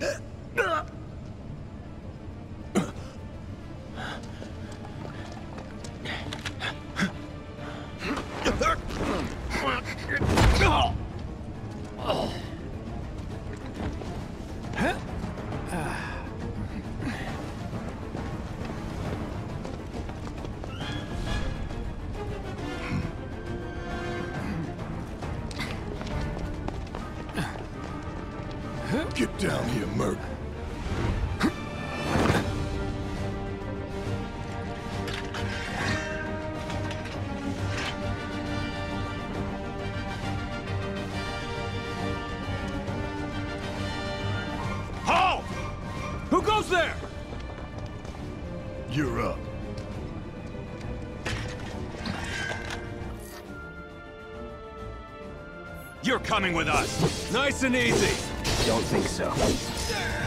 あっ! Get down here, Merc. Halt! Who goes there? You're up. You're coming with us. Nice and easy. Don't think so.